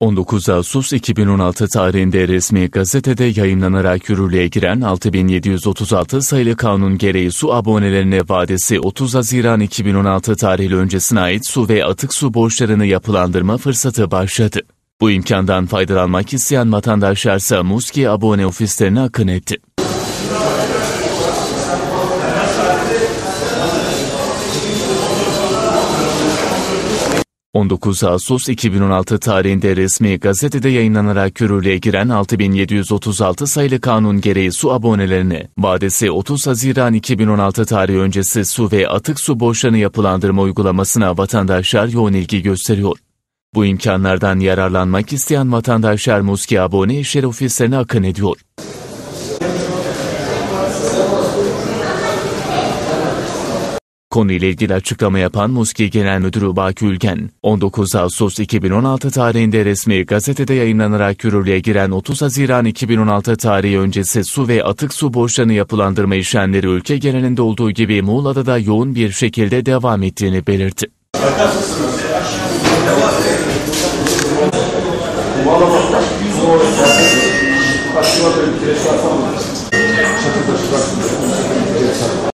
19 Ağustos 2016 tarihinde resmi gazetede yayınlanarak yürürlüğe giren 6736 sayılı kanun gereği su abonelerine vadesi 30 Haziran 2016 tarihli öncesine ait su ve atık su borçlarını yapılandırma fırsatı başladı. Bu imkandan faydalanmak isteyen vatandaşlarsa Muski abone ofislerine akın etti. 19 Ağustos 2016 tarihinde resmi gazetede yayınlanarak yürürlüğe giren 6736 sayılı kanun gereği su abonelerine vadesi 30 Haziran 2016 tarihi öncesi su ve atık su borçlarını yapılandırma uygulamasına vatandaşlar yoğun ilgi gösteriyor. Bu imkanlardan yararlanmak isteyen vatandaşlar Muski abone işleri ofislerine akın ediyor. Konuyla ilgili açıklama yapan Muski Genel Müdürü Baki Ülgen, 19 Ağustos 2016 tarihinde resmi gazetede yayınlanarak yürürlüğe giren 30 Haziran 2016 tarihi öncesi su ve atık su borçlarını yapılandırma işlemleri ülke genelinde olduğu gibi Muğla'da da yoğun bir şekilde devam ettiğini belirtti.